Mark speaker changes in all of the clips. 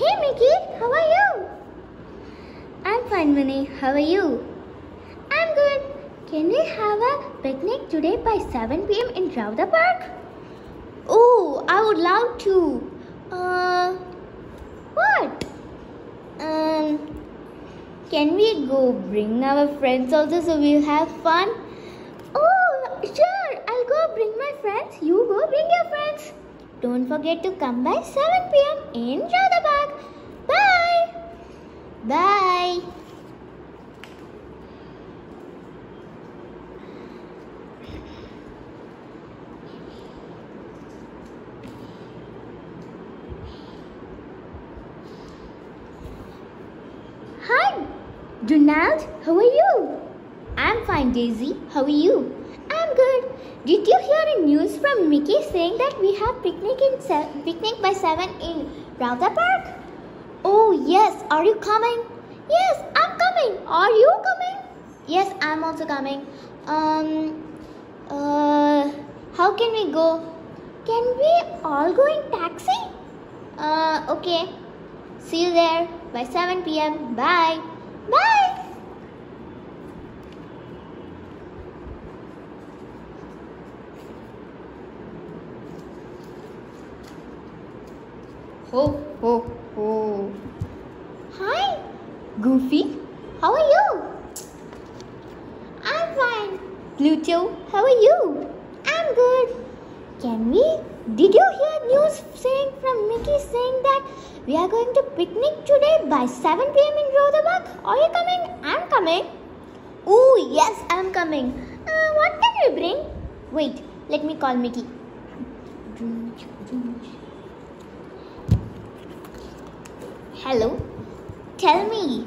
Speaker 1: Hey Mickey, how are you? I'm fine, Minnie. How are you? I'm good. Can we have a picnic today by 7 pm in Rauda Park? Oh, I would love to. Uh, what? Um, can we go bring our friends also so we'll have fun? Oh, sure. I'll go bring my friends. You go bring your friends. Don't forget to come by 7 pm in. Bye. Bye. Hi, Donald. How are you? I'm fine, Daisy. How are you? I'm good. Did you hear the news from Mickey saying that we have picnic in picnic by seven in Rauda Park? Oh yes. Are you coming? Yes, I'm coming. Are you coming? Yes, I'm also coming. Um. Uh. How can we go? Can we all go in taxi? Uh. Okay. See you there by 7 pm. Bye. Bye. Ho, ho, ho. Goofy. How are you? I'm fine. Pluto, how are you? I'm good. Can we? Did you hear news saying from Mickey saying that we are going to picnic today by 7 pm in Rotherbuck? Are you coming? I'm coming. Oh, yes, I'm coming. Uh, what can we bring? Wait, let me call Mickey. Hello. Tell me.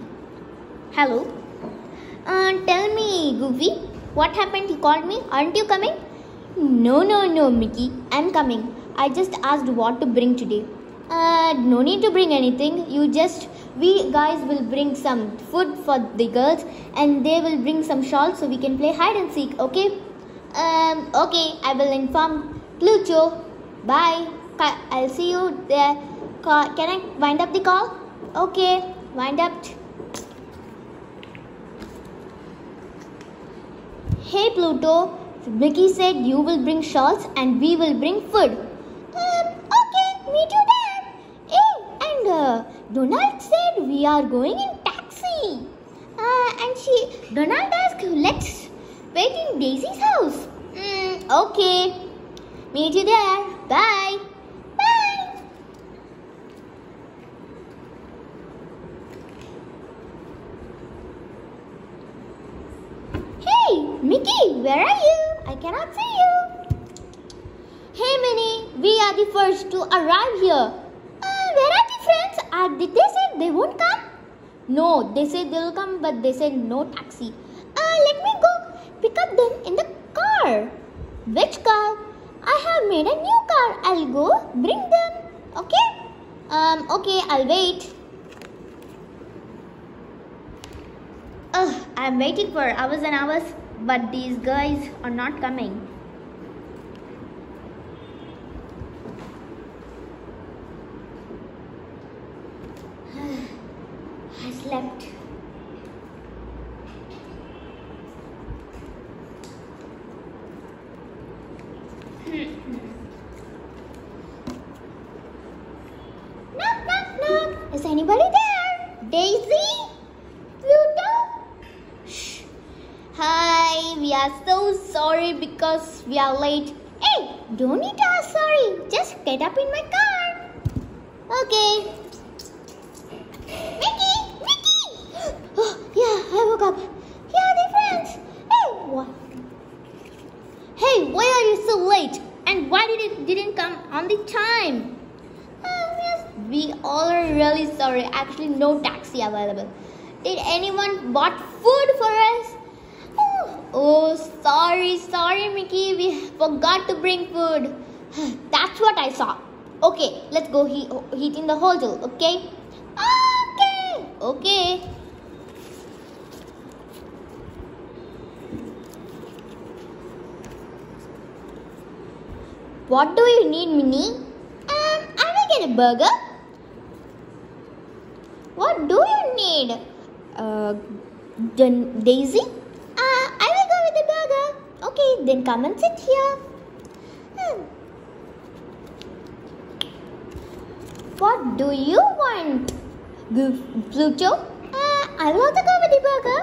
Speaker 1: Hello. Uh, tell me, Goofy. What happened? You called me. Aren't you coming? No, no, no, Mickey. I'm coming. I just asked what to bring today. Uh, no need to bring anything. You just, we guys will bring some food for the girls and they will bring some shawls so we can play hide and seek, okay? Um, okay, I will inform Pluto. Bye. I'll see you there. Can I wind up the call? Okay, wind up. Hey Pluto, Mickey said you will bring shawls and we will bring food. Um, okay, me too dad. Hey, and uh, Donald said we are going in taxi. Uh, and she, Donald asked, let's wait in Daisy's house. Mm, okay. Meet you there. Bye. Hey, Mickey, where are you? I cannot see you. Hey, Minnie, we are the first to arrive here. Uh, where are the friends? Uh, did they say they won't come? No, they said they will come, but they said no taxi. Uh, let me go pick up them in the car. Which car? I have made a new car. I'll go bring them. Okay? Um, okay, I'll wait. Ugh, I'm waiting for hours and hours, but these guys are not coming. I slept. knock, knock, knock. Is anybody there? Daisy? Pluto? Shh. Hi, we are so sorry because we are late. Hey, don't need to ask sorry. Just get up in my car. Okay. Mickey! Mickey! Oh, yeah, I woke up. Here are the friends. Hey, what? Hey, why are you so late? And why did it didn't come on the time? Um, yes, we all are really sorry. Actually, no taxi available. Did anyone bought food for us? Oh, sorry, sorry, Mickey. We forgot to bring food. That's what I saw. Okay, let's go he- heat in the hotel. Okay. Okay. Okay. What do you need, Minnie? Um, I will get a burger. What do you need? Uh, Daisy? Uh, I will go with the burger. Okay, then come and sit here. Hmm. What do you want? Pluto? Uh, I will also go with burger.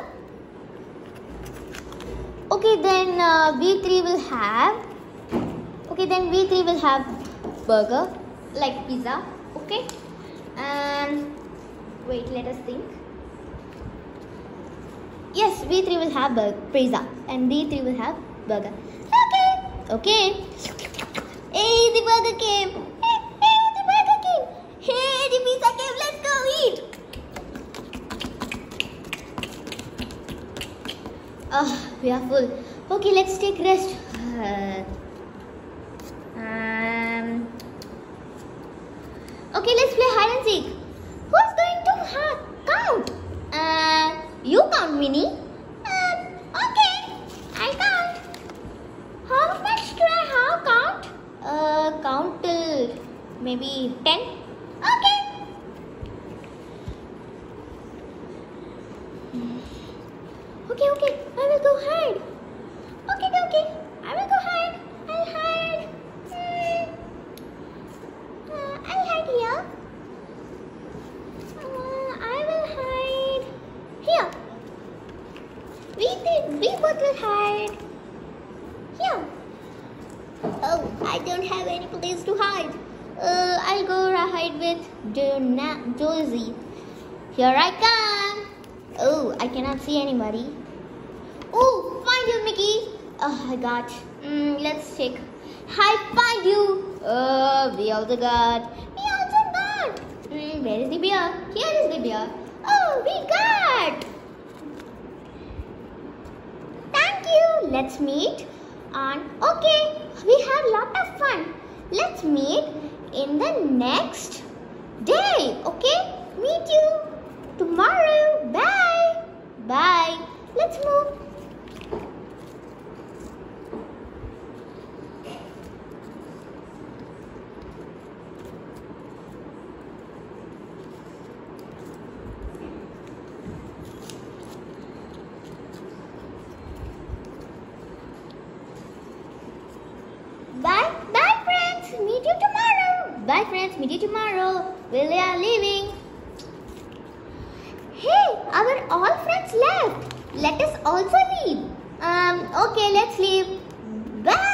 Speaker 1: Okay, then uh, we three will have. Okay, then we three will have burger, like pizza. Okay, and wait, let us think. Yes, we three will have burger, pizza, and we three will have burger. Okay, okay. Hey, the burger came. Hey, hey, the burger came. Hey, the pizza came. Let's go eat. Oh, we are full. Okay, let's take rest. Uh, um. Okay, let's play hide and seek. Who's going to count? Uh, you count, Minnie. Um, okay, I count. How much do I have count? Uh, count till maybe ten. Okay. Okay, okay, I will go hide. Okay, okay, I will go hide. I'll hide. Uh, I'll hide here. Uh, I will hide here. We did. We both will hide here. Oh, I don't have any place to hide. Uh, I'll go hide with Jona- Josie. Here I come. Oh, I cannot see anybody. Oh, find you, Mickey. Oh, I got. Mm, let's check. I find you. Oh, we also got. We also got. Mm, where is the beer? Here is the beer. Oh, we got. Thank you. Let's meet on. Okay, we had lot of fun. Let's meet in the next day. Okay, meet you tomorrow. Bye. Bye. Let's move. Bye. Bye, friends. Meet you tomorrow. Bye, friends. Meet you tomorrow. We are leaving. Hey, our all friends left. Let us also leave. Um, okay, let's leave. Bye.